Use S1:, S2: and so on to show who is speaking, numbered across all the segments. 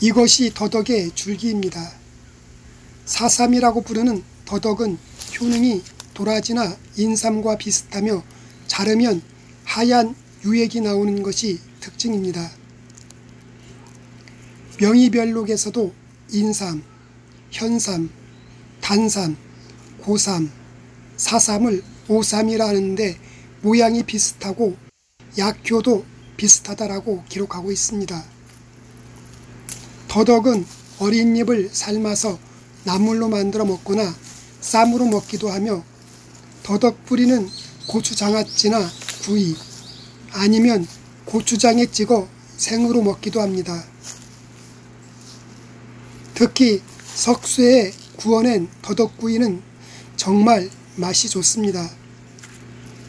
S1: 이것이 더덕의 줄기입니다. 사삼이라고 부르는 더덕은 효능이 도라지나 인삼과 비슷하며 자르면 하얀 유액이 나오는 것이 특징입니다. 명의별록에서도 인삼, 현삼, 단삼, 고삼, 사삼을 오삼이라 하는데 모양이 비슷하고 약효도 비슷하다라고 기록하고 있습니다. 더덕은 어린 잎을 삶아서 나물로 만들어 먹거나 쌈으로 먹기도 하며 더덕 뿌리는 고추장아찌나 구이 아니면 고추장에 찍어 생으로 먹기도 합니다. 특히 석쇠에 구워낸 더덕구이는 정말 맛이 좋습니다.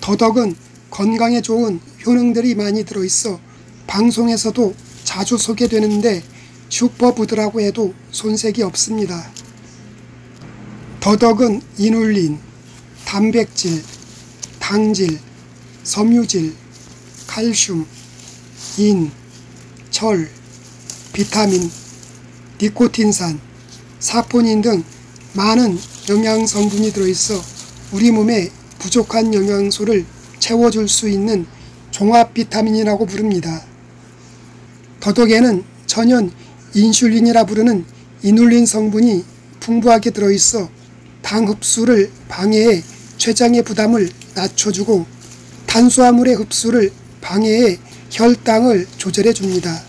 S1: 더덕은 건강에 좋은 효능들이 많이 들어있어 방송에서도 자주 소개되는데 슈퍼푸드라고 해도 손색이 없습니다. 더덕은 이눌린, 단백질, 당질, 섬유질, 칼슘, 인, 철, 비타민, 니코틴산, 사포닌 등 많은 영양 성분이 들어있어 우리 몸에 부족한 영양소를 채워줄 수 있는 종합 비타민이라고 부릅니다. 더덕에는 천연 인슐린이라 부르는 이눌린 성분이 풍부하게 들어있어 당 흡수를 방해해 췌장의 부담을 낮춰주고 탄수화물의 흡수를 방해해 혈당을 조절해 줍니다.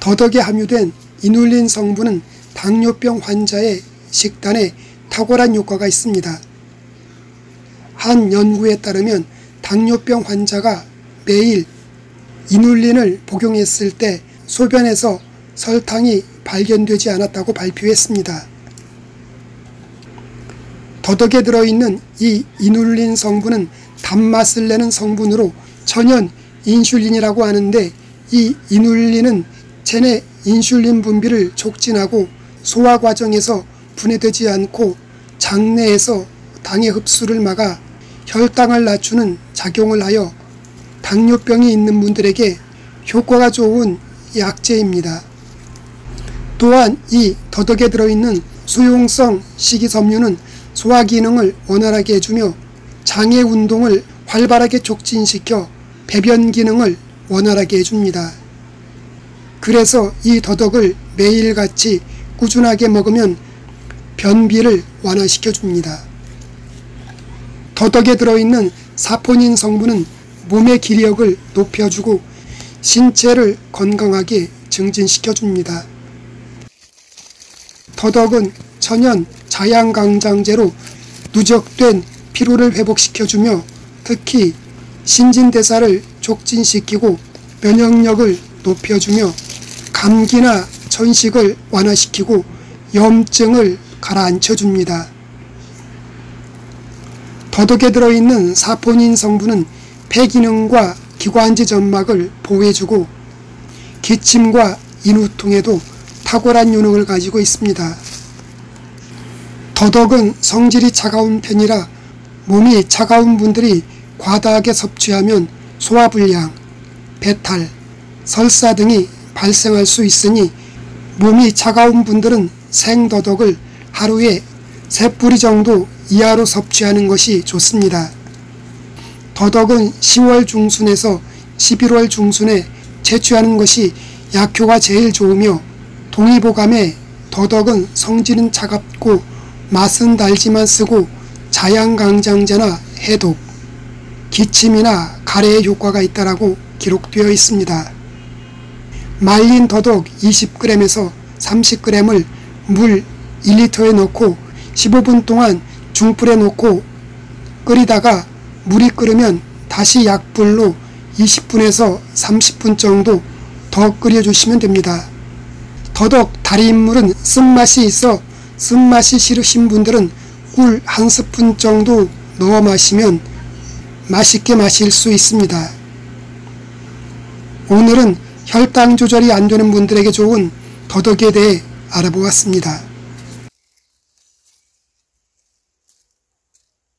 S1: 더덕에 함유된 이눌린 성분은 당뇨병 환자의 식단에 탁월한 효과가 있습니다. 한 연구에 따르면 당뇨병 환자가 매일 이눌린을 복용했을 때 소변에서 설탕이 발견되지 않았다고 발표했습니다. 더덕에 들어있는 이 이눌린 성분은 단맛을 내는 성분으로 천연 인슐린이라고 하는데 이 이눌린은 체내 인슐린 분비를 촉진하고 소화 과정에서 분해되지 않고 장내에서 당의 흡수를 막아 혈당을 낮추는 작용을 하여 당뇨병이 있는 분들에게 효과가 좋은 약재입니다. 또한 이 더덕에 들어있는 수용성 식이섬유는 소화 기능을 원활하게 해주며 장의 운동을 활발하게 촉진시켜 배변 기능을 원활하게 해줍니다. 그래서 이 더덕을 매일같이 꾸준하게 먹으면 변비를 완화시켜 줍니다. 더덕에 들어있는 사포닌 성분은 몸의 기력을 높여주고 신체를 건강하게 증진시켜 줍니다. 더덕은 천연 자양강장제로 누적된 피로를 회복시켜주며 특히 신진대사를 촉진시키고 면역력을 높여주며 감기나 천식을 완화시키고 염증을 가라앉혀줍니다. 더덕에 들어있는 사포닌 성분은 폐기능과 기관지 점막을 보호해주고 기침과 인후통에도 탁월한 효능을 가지고 있습니다. 더덕은 성질이 차가운 편이라 몸이 차가운 분들이 과다하게 섭취하면 소화불량, 배탈, 설사 등이 발생할 수 있으니 몸이 차가운 분들은 생더덕을 하루에 3뿌리 정도 이하로 섭취하는 것이 좋습니다. 더덕은 10월 중순에서 11월 중순에 채취하는 것이 약효가 제일 좋으며 동의보감에 더덕은 성질은 차갑고 맛은 달지만 쓰고 자양강장제나 해독, 기침이나 가래에 효과가 있다라고 기록되어 있습니다. 말린 더덕 20g에서 30g을 물 1리터에 넣고 15분 동안 중불에 놓고 끓이다가 물이 끓으면 다시 약불로 20분에서 30분 정도 더 끓여주시면 됩니다. 더덕 달인물은 쓴맛이 있어 쓴맛이 싫으신 분들은 꿀 한 스푼 정도 넣어 마시면 맛있게 마실 수 있습니다. 오늘은 혈당 조절이 안 되는 분들에게 좋은 더덕에 대해 알아보았습니다.